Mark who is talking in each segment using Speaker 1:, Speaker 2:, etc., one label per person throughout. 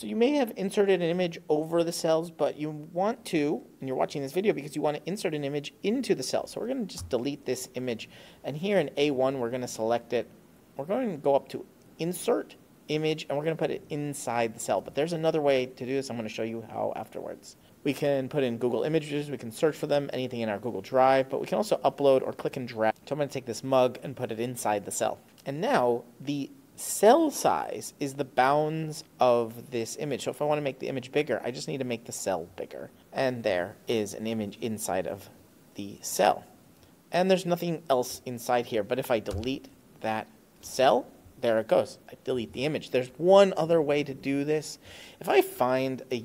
Speaker 1: So you may have inserted an image over the cells, but you want to, and you're watching this video because you want to insert an image into the cell. So we're going to just delete this image. And here in A1, we're going to select it. We're going to go up to Insert Image, and we're going to put it inside the cell. But there's another way to do this. I'm going to show you how afterwards. We can put in Google Images, we can search for them, anything in our Google Drive, but we can also upload or click and drag. So I'm going to take this mug and put it inside the cell. And now the cell size is the bounds of this image. So if I want to make the image bigger, I just need to make the cell bigger. And there is an image inside of the cell. And there's nothing else inside here, but if I delete that cell, there it goes. I delete the image. There's one other way to do this. If I find a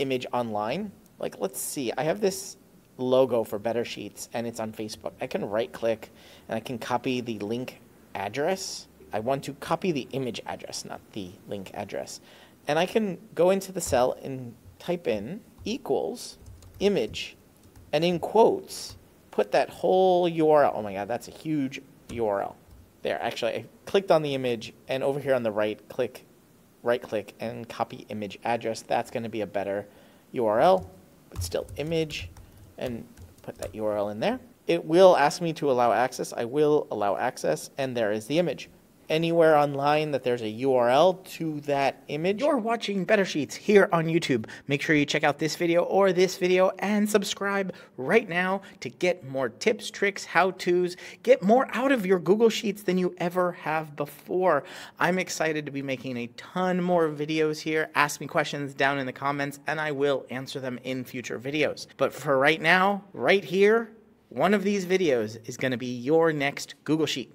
Speaker 1: image online. Like, let's see, I have this logo for Better Sheets and it's on Facebook. I can right click and I can copy the link address. I want to copy the image address, not the link address. And I can go into the cell and type in equals image and in quotes put that whole URL. Oh my God, that's a huge URL. There, actually, I clicked on the image and over here on the right, click right click and copy image address. That's going to be a better URL, but still image and put that URL in there. It will ask me to allow access. I will allow access and there is the image anywhere online that there's a URL to that image. You're watching Better Sheets here on YouTube. Make sure you check out this video or this video and subscribe right now to get more tips, tricks, how-tos, get more out of your Google Sheets than you ever have before. I'm excited to be making a ton more videos here. Ask me questions down in the comments and I will answer them in future videos. But for right now, right here, one of these videos is going to be your next Google Sheet.